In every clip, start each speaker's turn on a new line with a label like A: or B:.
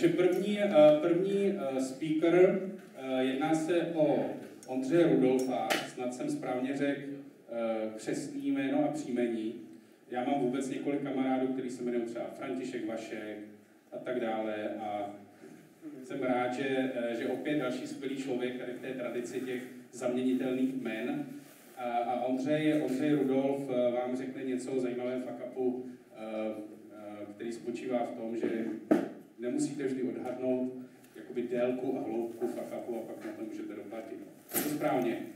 A: Takže první, eh, první eh, speaker, eh, jedná se o Ondřeje Rudolfa, snad jsem správně řekl křesní jméno a příjmení. Já mám vůbec několik kamarádů, který se jmenují třeba František Vašek a tak dále a jsem rád, že, že opět další skvělý člověk tady v té tradici těch zaměnitelných jmen. A Ondřej, Ondřej Rudolf vám řekne něco o zajímavém fakapu, který spočívá v tom, že nemusíte vždy odhadnout jakoby délku a hloubku fakapu a pak na to můžete doplatit. Je to správně?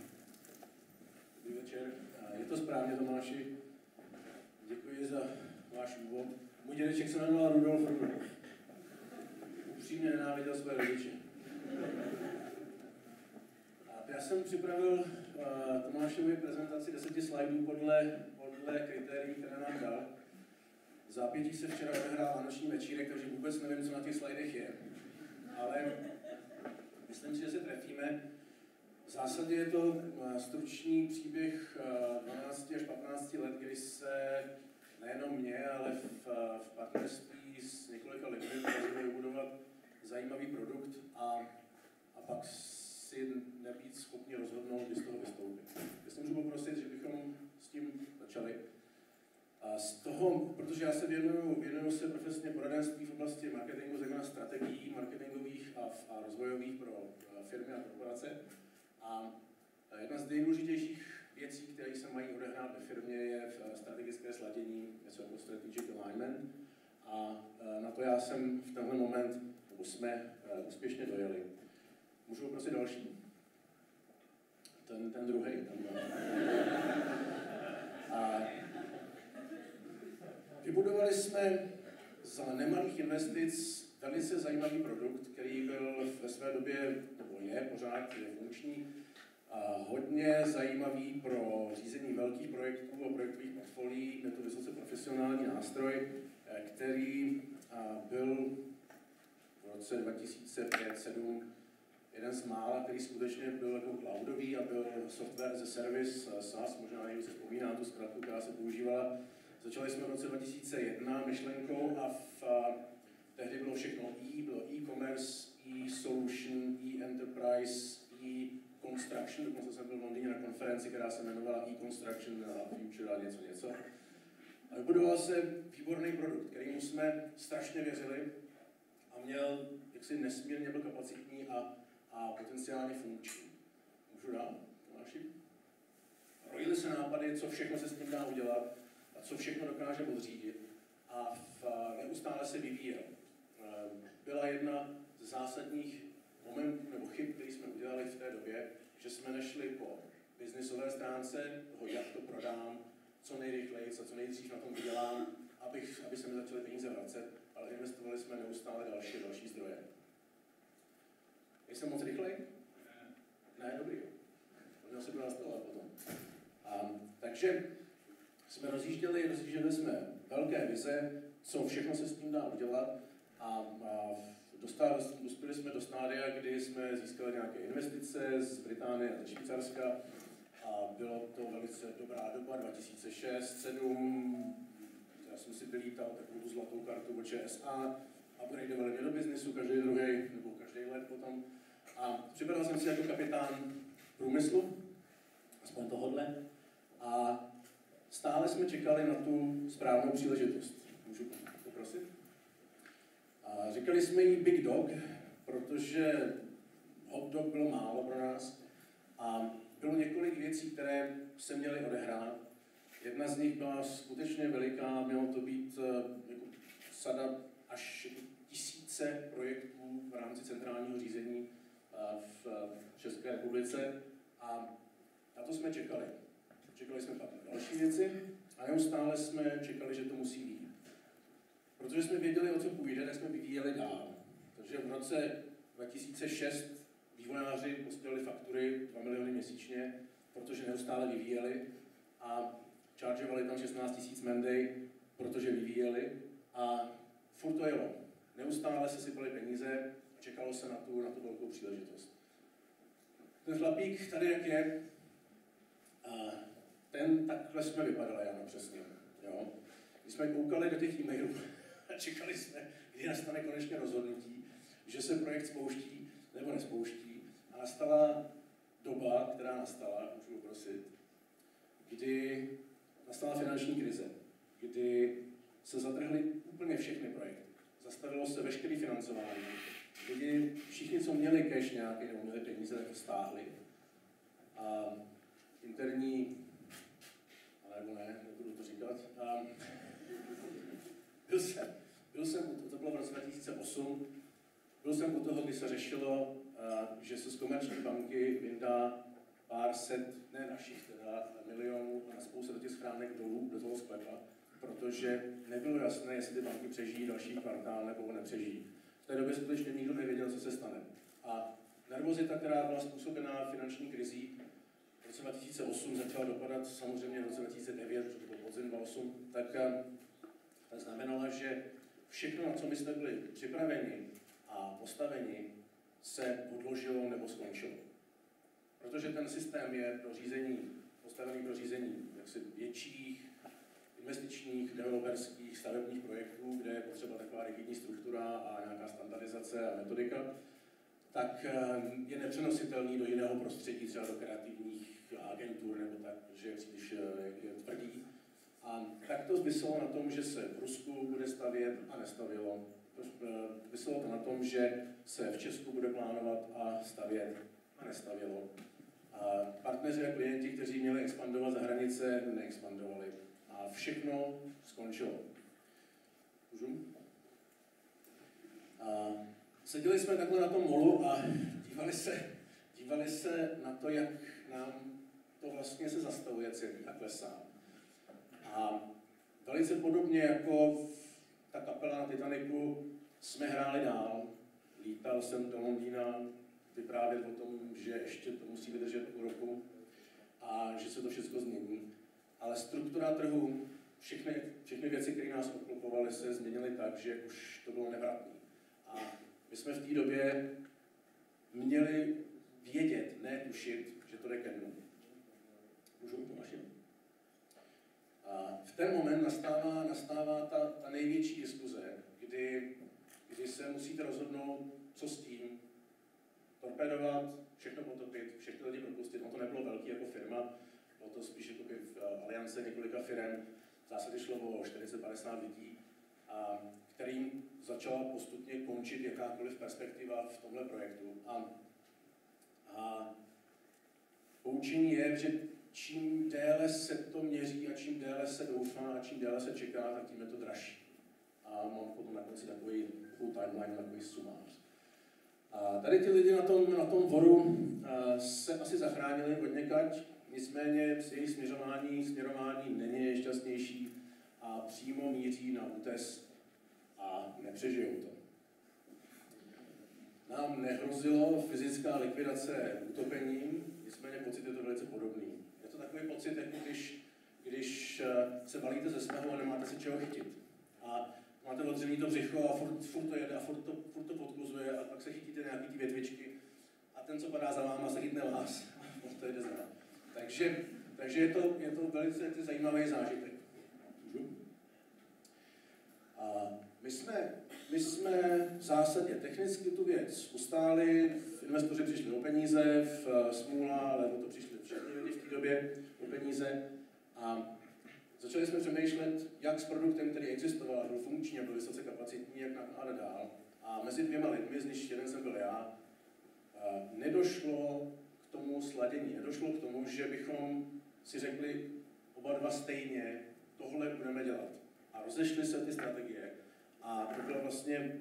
B: Dobrý večer. Je to správně, Tomáši. Děkuji za váš úvod. Můj dědeček se jmenoval Rudolf Rudolf. Upřímně nenáviděl své rodiče. Já jsem připravil uh, Tomášovi prezentaci deseti slajdů podle, podle kritérií, které nám dal. Zápětí se včera odehrál vánoční večírek, takže vůbec nevím, co na těch slajdech je. Ale myslím si, že se trefíme. V zásadě je to eh, stručný příběh 12 eh, až 15 let, kdy se nejenom mě, ale v, v partnerství s několika lidmi podařilo vybudovat zajímavý produkt a, a pak si nebýt schopni rozhodnout, kdy z toho vystoupit. Jestli můžu poprosit, že bychom s tím začali. A z toho, protože já se věnuju, věnuju se profesně poradenství v oblasti marketingu, zejména strategií marketingových a, a rozvojových pro firmy a korporace. A jedna z nejdůležitějších věcí, které se mají odehrát ve firmě, je v strategické sladění, něco jako strategic alignment. A na to já jsem v tenhle moment, nebo jsme úspěšně dojeli. Můžu poprosit další? Ten, ten druhý. Ten, a Vybudovali jsme za nemalých investic velice zajímavý produkt, který byl ve své době, nebo je pořád je funkční, a hodně zajímavý pro řízení velkých projektů a projektových portfolií. Je to vysoce profesionální nástroj, eh, který byl v roce 2005-2007 jeden z mála, který skutečně byl jako cloudový a byl software as a service, eh, SaaS, možná někdo si vzpomíná tu zkratku, která se používala Začali jsme v roce 2001 myšlenkou a v, a, tehdy bylo všechno E, bylo e-commerce, e-solution, e-enterprise, e-construction, dokonce jsem byl v Londýně na konferenci, která se jmenovala e-construction a future a něco něco. A vybudoval se výborný produkt, kterýmu jsme strašně věřili a měl, jaksi nesmírně byl kapacitní a, a potenciálně funkční. Můžu dát? Tomáši? Rojily se nápady, co všechno se s tím dá udělat co všechno dokáže odřídit a v, neustále se vyvíjel. Ehm, byla jedna z zásadních momentů nebo chyb, které jsme udělali v té době, že jsme nešli po biznisové stránce toho, jak to prodám, co nejrychleji, co, co nejdřív na tom vydělám, abych, aby se mi začaly peníze vracet, ale investovali jsme neustále další další zdroje. Jsem moc rychlej? Ne, dobrý. Měl se to nastavovat potom. Um, takže jsme rozjížděli, rozjížděli jsme velké vize, co všechno se s tím dá udělat a, a dostali, dospěli jsme do stádia, kdy jsme získali nějaké investice z Británie a ze Švýcarska a bylo to velice dobrá doba, 2006, 2007, já jsem si vylítal takovou zlatou kartu od ČSA, upgradeovali mě do biznisu každý druhý nebo každý let potom. A připadal jsem si jako kapitán průmyslu, aspoň tohodle. A stále jsme čekali na tu správnou příležitost. Můžu poprosit? A říkali jsme jí Big Dog, protože hot dog bylo málo pro nás a bylo několik věcí, které se měly odehrát. Jedna z nich byla skutečně veliká, mělo to být eh, jako sada až tisíce projektů v rámci centrálního řízení eh, v České republice a na to jsme čekali. Čekali jsme pak další věci a neustále jsme čekali, že to musí být. Protože jsme věděli, o co půjde, tak jsme vyvíjeli dál. Takže v roce 2006 vývojáři posílali faktury 2 miliony měsíčně, protože neustále vyvíjeli a chargeovali tam 16 000 Menday, protože vyvíjeli a furt to jelo. Neustále se sypaly peníze a čekalo se na tu, na tu velkou příležitost. Ten chlapík tady, jak je, ten takhle jsme vypadali, ano, přesně. Jo. Když jsme koukali do těch e-mailů, a čekali jsme, kdy nastane konečně rozhodnutí, že se projekt spouští nebo nespouští. A nastala doba, která nastala, můžu prosit, kdy nastala finanční krize, kdy se zatrhly úplně všechny projekty. Zastavilo se veškeré financování, kdy všichni, co měli cash nějaký nebo měli peníze, tak to stáhli. A interní, nebo ne, nebudu to říkat. A byl jsem, byl jsem, to bylo v roce 2008, byl jsem u toho, kdy se řešilo, že se z komerční banky vyndá pár set, ne našich teda, milionů a spoustu do těch schránek dolů do toho sklepa, protože nebylo jasné, jestli ty banky přežijí další kvartál nebo nepřežijí. V té době skutečně nikdo nevěděl, co se stane. A nervozita, která byla způsobená finanční krizí, v roce 2008 začala dopadat samozřejmě v roce 2009, protože to byl podzim 2008, tak, eh, tak znamenala, že všechno, na co my jsme byli připraveni a postaveni, se odložilo nebo skončilo. Protože ten systém je pro řízení, postavený pro řízení jaksi větších investičních, developerských, stavebních projektů, kde je potřeba taková rigidní struktura a nějaká standardizace a metodika, tak eh, je nepřenositelný do jiného prostředí, třeba do kreativních agentur nebo tak, protože příliš eh, je tvrdý. A tak to vyselo na tom, že se v Rusku bude stavět a nestavilo. Eh, vyselo to na tom, že se v Česku bude plánovat a stavět a nestavilo. A partneři a klienti, kteří měli expandovat za hranice, neexpandovali a všechno skončilo. Můžu? A seděli jsme takhle na tom molu a dívali se, dívali se na to, jak nám to vlastně se zastavuje celý a klesá. A velice podobně jako ta kapela na Titaniku jsme hráli dál. Lítal jsem do Londýna vyprávět o tom, že ještě to musí vydržet půl roku a že se to všechno změní ale struktura trhu, všechny, všechny věci, které nás obklopovaly, se změnily tak, že už to bylo nevratné. A my jsme v té době měli vědět, ne tušit, že to jde ke dnu. Můžu to naši? V ten moment nastává, nastává ta, ta největší diskuze, kdy, kdy se musíte rozhodnout, co s tím, torpedovat, všechno potopit, všechny lidi propustit. No to nebylo velký jako firma, bylo to spíš jako v eh, aliance několika firm, v zásadě šlo o 40-50 lidí, a kterým začala postupně končit jakákoliv perspektiva v tomhle projektu. A, a poučení je, že čím déle se to měří a čím déle se doufá a čím déle se čeká, tak tím je to dražší. A mám potom na konci takový full timeline, takový sumář. A tady ti lidi na tom, na tom voru eh, se asi zachránili od někať, Nicméně jejich směřování, směrování není nejšťastnější a přímo míří na útes a nepřežijou to. Nám nehrozilo fyzická likvidace utopením, nicméně pocit je to velice podobný. Takový pocit, jako když, když eh, se balíte ze sněhu a nemáte se čeho chytit. A máte odřený to břicho a furt, furt to jede a furt to, furt to podkluzuje a pak se chytíte nějaký ty větvičky a ten, co padá za váma, se chytne vás. to jde znát. Takže, takže je, to, je to velice zajímavý zážitek. A my jsme, my jsme v zásadě technicky tu věc ustáli, investoři přišli o peníze, v eh, Smůla, ale to přišli všichni lidi v té době o peníze a začali jsme přemýšlet, jak s produktem, který existoval, byl funkční a byl vysoce kapacitní, jak nakládat dál. A mezi dvěma lidmi, z nich jeden jsem byl já, eh, nedošlo tomu sladění. Nedošlo k tomu, že bychom si řekli oba dva stejně, tohle budeme dělat. A rozešly se ty strategie. A to byla vlastně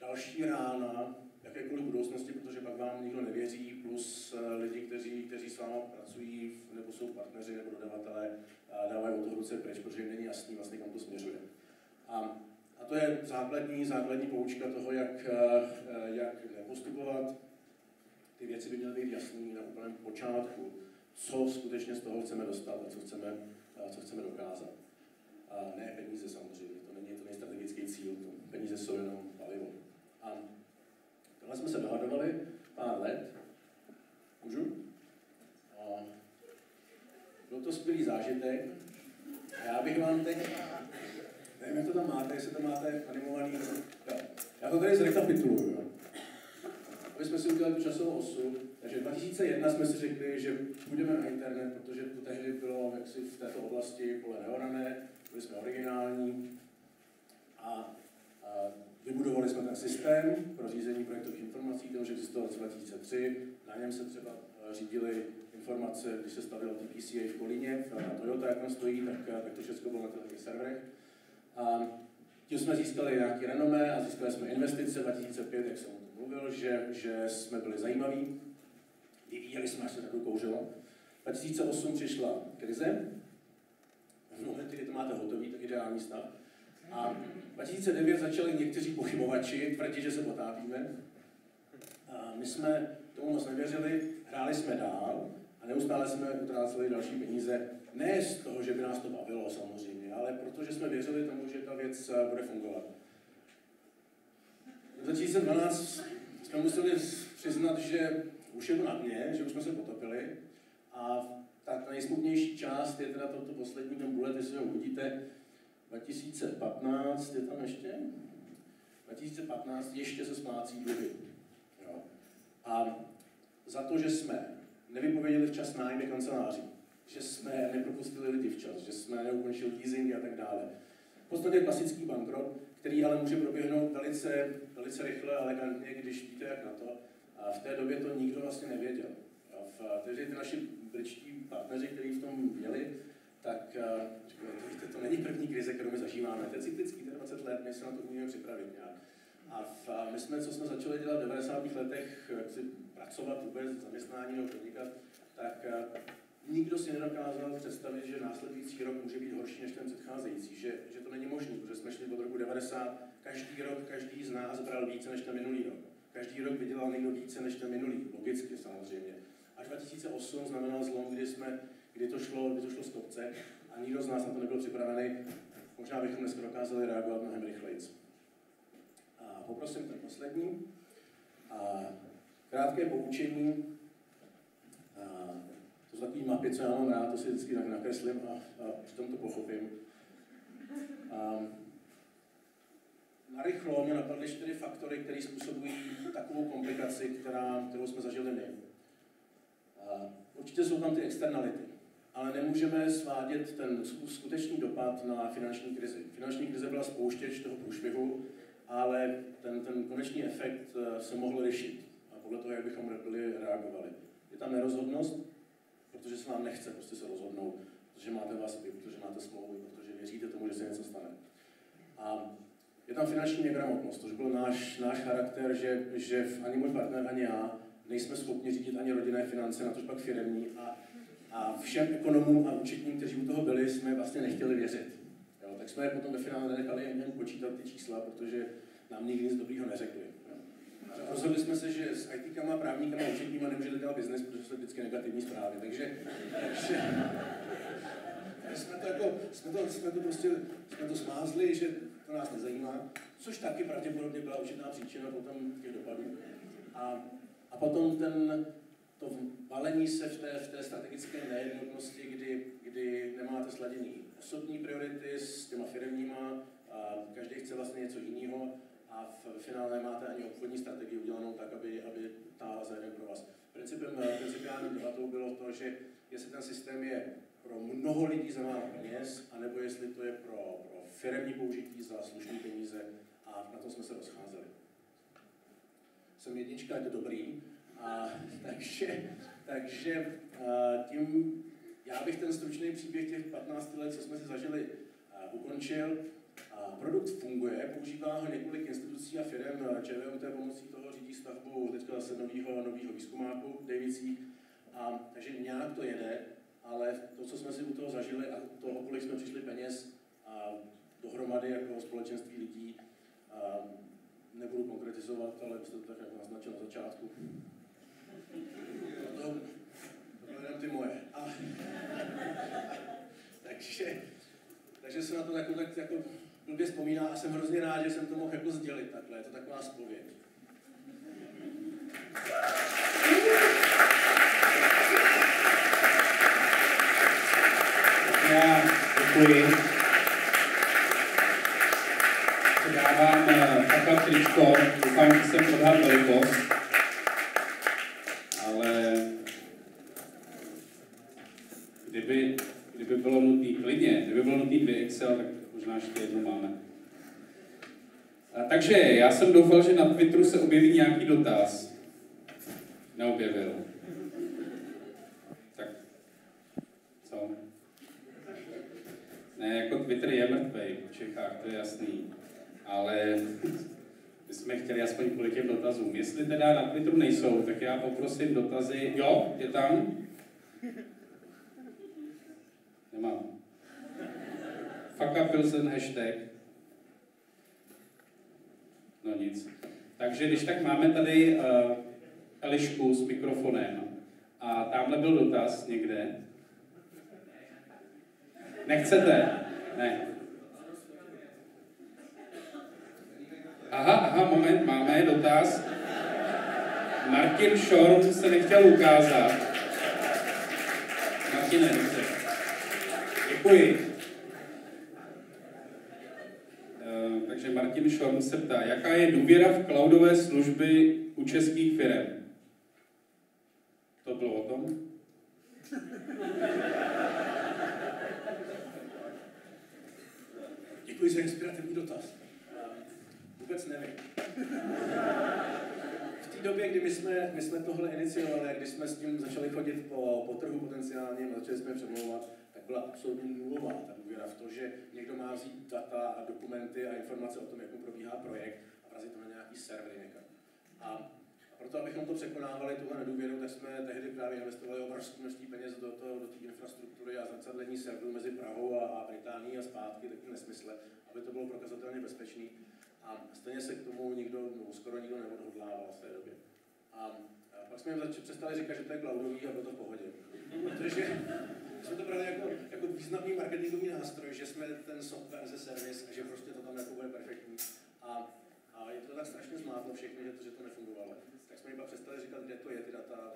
B: další rána jakékoliv budoucnosti, protože pak vám nikdo nevěří, plus eh, lidi, kteří, kteří s vámi pracují, nebo jsou partneři nebo dodavatelé, dávají o to ruce pryč, protože jim není jasný vlastně, kam to směřuje. A, a to je základní, základní poučka toho, jak, eh, jak nepostupovat, ty věci by měly být jasné na úplném počátku, co skutečně z toho chceme dostat a co chceme, co chceme dokázat. A ne peníze samozřejmě, není to strategický cíl, to peníze jsou jenom palivo. A tohle jsme se dohadovali pár let. Můžu? A byl to skvělý zážitek. A já bych vám teď, nevím, jak to tam máte, jestli to máte animovaný. Já to tady zrekapituluju. Jo. My jsme si udělali tu časovou osu, takže 2001 jsme si řekli, že půjdeme na internet, protože to tehdy bylo jaksi v této oblasti pole neorané, byli jsme originální a, a vybudovali jsme ten systém pro řízení projektových informací, ten už existoval v 2003, na něm se třeba eh, řídili informace, když se stavilo TPCA v Kolíně, na Toyota, jak tam stojí, tak, eh, tak to všechno bylo na těch serverech. A tím jsme získali nějaký renomé a získali jsme investice 2005, jak jsem o tom mluvil, že, že jsme byli zajímaví, vyvíjeli jsme, až se tak kouřilo. 2008 přišla krize, v momentu, kdy to máte hotový, tak ideální stav. A 2009 začali někteří pochybovači tvrdit, že se potápíme. A my jsme tomu moc nevěřili, hráli jsme dál a neustále jsme utráceli další peníze. Ne z toho, že by nás to bavilo samozřejmě, ale protože jsme věřili tomu, že ta věc eh, bude fungovat. V 2012 jsme museli přiznat, že už je to na dně, že už jsme se potopili a ta nejsmutnější část je teda toto poslední, ten bullet, jestli ho uvidíte, 2015, je tam ještě? 2015 ještě se splácí dluhy. Jo. A za to, že jsme nevypověděli včas nájmy kanceláří, že jsme nepropustili lidi včas, že jsme neukončili leasing a tak dále. V podstatě klasický bankrot, který ale může proběhnout velice, velice rychle a elegantně, když víte, jak na to. A v té době to nikdo vlastně nevěděl. A v, tedy ty naši britští partneři, kteří v tom měli, tak říkali, to, víte, to není první krize, kterou my zažíváme, to je cyklický, to je 20 let, my se na to umíme připravit nějak. A v, my jsme, co jsme začali dělat v 90. letech, si pracovat vůbec, zaměstnání nebo podnikat, tak nikdo si nedokázal představit, že následující rok může být horší než ten předcházející, že, že to není možné, protože jsme šli od roku 90, každý rok každý z nás bral více než ten minulý rok. Každý rok vydělal někdo více než ten minulý, logicky samozřejmě. A 2008 znamenal zlom, kdy, jsme, kdy, to šlo, kdy to šlo z kopce a nikdo z nás na to nebyl připravený. Možná bychom dneska dokázali reagovat mnohem rychleji. A poprosím ten poslední. A krátké poučení. A to jsou takový mapy, co já mám rád, to si vždycky nakreslím a, a přitom to pochopím. A narychlo mě napadly čtyři faktory, které způsobují takovou komplikaci, která, kterou jsme zažili my. Určitě jsou tam ty externality, ale nemůžeme svádět ten skutečný dopad na finanční krizi. Finanční krize byla spouštěč toho průšvihu, ale ten, ten konečný efekt eh, se mohl řešit a podle toho, jak bychom byli reagovali. Je tam nerozhodnost, protože se vám nechce prostě se rozhodnout, protože máte vazby, protože máte smlouvu, protože věříte tomu, že se něco stane. A je tam finanční negramotnost, což byl náš, náš charakter, že, že ani můj partner, ani já nejsme schopni řídit ani rodinné finance, na to pak firemní. A, a všem ekonomům a účetním, kteří u toho byli, jsme vlastně nechtěli věřit. Jo, tak jsme je potom ve finále nenechali jen počítat ty čísla, protože nám nikdy nic dobrýho neřekli. A rozhodli jsme se, že s právníkama a účetníma nemůžete dělat biznes, protože jsou vždycky negativní zprávy. Takže, takže jsme to, jako, jsme to, jsme to prostě jsme to smázli, že to nás nezajímá, což taky pravděpodobně byla určitá příčina potom těch dopadů. A, a potom ten, to valení se v té, v té strategické nejednotnosti, kdy, kdy nemáte sladění osobní priority s těma firmníma, a každý chce vlastně něco jiného a v finále nemáte ani obchodní strategii udělanou tak, aby, aby táhla za jeden pro vás. Principem, principiální debatou bylo to, že jestli ten systém je pro mnoho lidí za málo peněz, anebo jestli to je pro, pro firmní použití za slušné peníze a na to jsme se rozcházeli. Jsem jednička, je to dobrý. A, takže takže a, tím já bych ten stručný příběh těch 15 let, co jsme si zažili, a, ukončil. A produkt funguje, používá ho několik institucí a firm. ČVUT pomocí toho řídí stavbu teďka zase nového, nového výzkumáku v Davicích. A, takže nějak to jede, ale to, co jsme si u toho zažili a toho, kolik jsme přišli peněz a dohromady jako společenství lidí, a nebudu konkretizovat, ale jste to tak jako naznačil na začátku. To, to ty moje. A, takže, takže se na to jako, tak jako blbě vzpomíná a jsem hrozně rád, že jsem to mohl jako sdělit takhle. Je to taková spověď.
A: Já děkuji. uh, tričko, doufám, že jsem odhad velikost, ale kdyby, kdyby bylo nutný, klidně, kdyby bylo nutný 2XL, tak možná ještě jedno máme. A takže já jsem doufal, že na Twitteru se objeví nějaký dotaz. Neobjevil. Tak, co? Ne, jako Twitter je mrtvej v Čechách, to je jasný. Ale my jsme chtěli aspoň kvůli těm dotazům. Jestli teda na Twitteru nejsou, tak já poprosím dotazy. Jo, je tam? Nemám. Fuck up hashtag. No nic. Takže když tak máme tady uh, Elišku s mikrofonem a tamhle byl dotaz někde. Nechcete? Ne. Aha, aha, moment, máme dotaz. Martin Šorm se nechtěl ukázat. Martine, nechce. Děkuji. Uh, takže Martin Šorm se ptá, jaká je důvěra v cloudové služby u českých firm? To bylo o tom?
B: Děkuji za inspirativní dotaz. Vůbec nevím. V té době, kdy my jsme, my jsme tohle iniciovali, když jsme s tím začali chodit po, po trhu potenciálně, začali jsme přemlouvat, tak byla absolutně nulová ta důvěra v to, že někdo má vzít data a dokumenty a informace o tom, jak mu probíhá projekt a vrazit to na nějaký server někam. A, a proto, abychom to překonávali, tuhle nedůvěru, tak jsme tehdy právě investovali obrovské množství peněz do, toho, do té infrastruktury a zrcadlení serverů mezi Prahou a, a Británií a zpátky, taky nesmysle, aby to bylo prokazatelně bezpečné. A stejně se k tomu nikdo, no, skoro nikdo neodhodlával v té době. A, a pak jsme jim zač- přestali říkat, že to je cloudový a bylo to v pohodě. Protože jsme to brali jako, jako významný marketingový nástroj, že jsme ten software a service a že prostě to tam jako bude perfektní. A, a je to tak strašně zmátlo všechny, že to, že to nefungovalo. Tak jsme iba přestali říkat, kde to je, ty data a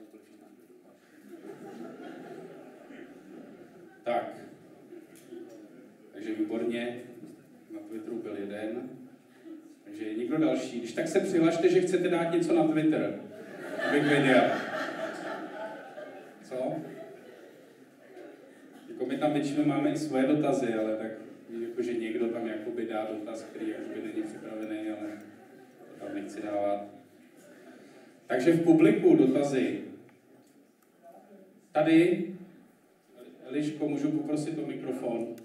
A: Tak. Takže výborně. Na Twitteru byl jeden. Takže je někdo další. Když tak se přihlašte, že chcete dát něco na Twitter. Abych věděl. Co? Jako my tam většinou máme i svoje dotazy, ale tak jakože někdo tam jakoby dá dotaz, který jakoby není připravený, ale to tam nechci dávat. Takže v publiku dotazy. Tady, Eliško, můžu poprosit o mikrofon.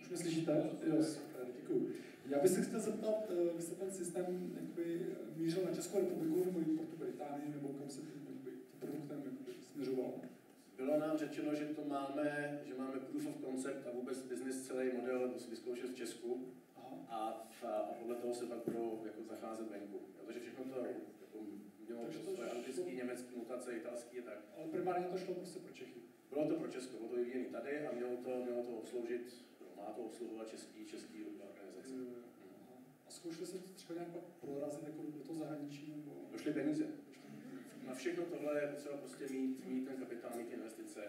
C: Už mě slyšíte? Jo, super, děkuji. Já bych se chtěl zeptat, eh, vy jste ten systém jakoby mířil na Českou republiku nebo i Portu Británii, nebo kam se tím jakoby, tím produktem jakoby, směřoval?
B: Bylo nám řečeno, že to máme, že máme proof of concept a vůbec business celý model musí vyzkoušet v Česku
C: Aha.
B: a, a, a podle toho se pak budou jako zacházet venku. Takže všechno to jako, mělo
C: Takže
B: to svoje
C: šlo-
B: anglický, německý mutace, italský a tak.
C: Ale primárně to šlo prostě pro Čechy.
B: Bylo to pro Česko, bylo to vyvíjené tady a mělo to, mělo to obsloužit, no, má to obsluhovat český, český organizace.
C: A zkoušeli to třeba nějak prorazit jako do toho zahraničí? Nebo...
B: Došly peníze. Na všechno tohle je potřeba prostě mít, mít ten kapitál, mít investice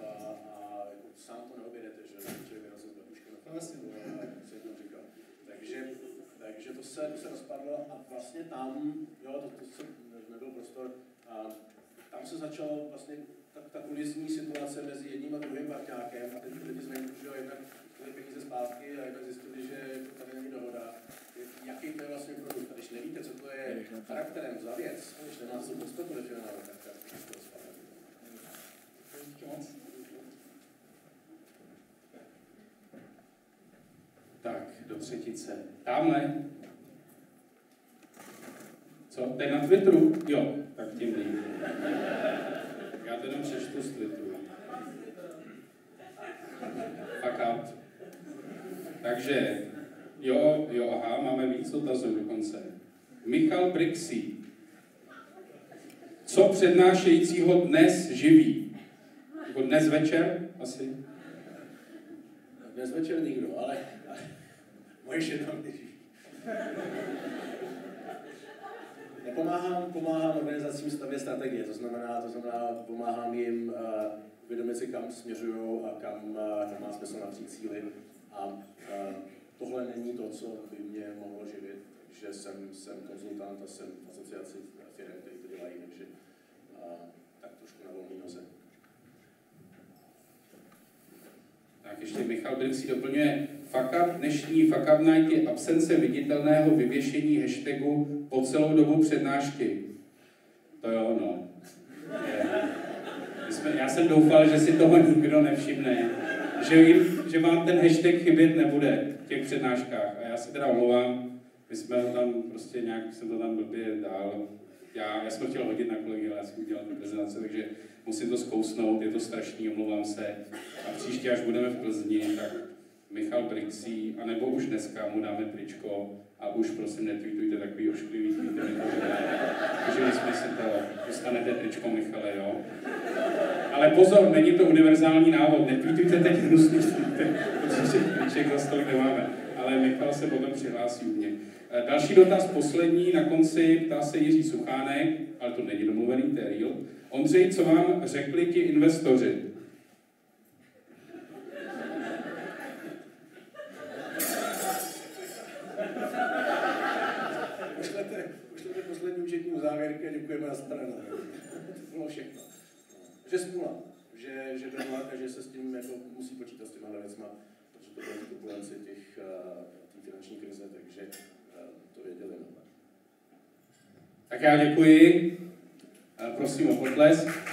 B: a, a, a jako sám to neobjedete, že člověk vyrazil z babušky na
C: No, jasně.
B: a jak se to říkal. Takže, takže to se, to se rozpadlo a vlastně tam, jo, to, to se nebyl prostor, a tam se začalo vlastně ta, ta kulisní situace mezi jedním a druhým parťákem a teď lidi zvenku, že jo, jednak chtěli peníze zpátky a jednak zjistili, že to tady není dohoda. Jaký to je vlastně produkt? A když nevíte, co to je charakterem za věc, když nemá se podstatu definovanou, tak to.
C: Díky moc.
A: Tak, do třetice. Tamhle. Co? To je na Twitteru? Jo, tak tím líp. Já to jenom přečtu z Twitteru. Fuck out. Takže, jo, jo, aha, máme víc dotazů dokonce. Michal Brixi. Co přednášejícího dnes živí? Jako dnes večer asi?
B: Dnes večer nikdo, ale, ale moje žena mě živí. Pomáhám, pomáhám organizacím stavět strategie, to znamená, to znamená pomáhám jim uh, uvědomit si, kam směřují a kam, uh, kam má smysl napřít cíly. A uh, tohle není to, co by mě mohlo živit, že jsem, jsem konzultant a jsem v asociaci firm, které to dělají, takže uh, tak trošku na volný noze.
A: Tak ještě Michal si doplňuje, fuck up, dnešní fuck up night je absence viditelného vyvěšení hashtagu po celou dobu přednášky. To jo, no. Je. Jsme, já jsem doufal, že si toho nikdo nevšimne, že, jim, že vám ten hashtag chybět nebude v těch přednáškách. A já se teda omlouvám, my jsme tam prostě nějak, jsem to tam blbě dál. Já, já jsem chtěl hodit na kolegy, ale já jsem udělal tu prezentaci, takže musím to zkousnout, je to strašný, omlouvám se. A příště, až budeme v Plzni, tak Michal Brixí, anebo už dneska mu dáme tričko a už prosím netweetujte takový ošklivý tweety, že jsme si to, dostanete tričko Michale, jo. Ale pozor, není to univerzální návod, netweetujte teď hnusný protože triček za tolik nemáme. Ale Michal se potom přihlásí u mě. E, další dotaz, poslední, na konci, ptá se Jiří Suchánek, ale to není domluvený, to je real. Ondřej, co vám řekli ti investoři?
B: pošlete, pošlete poslední účetní uzávěrky a děkujeme na stranu. to bylo všechno. Že smůla, že, že dovoláka, že se s tím jako musí počítat s těma věcma, protože to bylo turbulenci těch uh, finanční krize, takže uh, to věděli.
A: Tak já děkuji. Prosím o potlesk.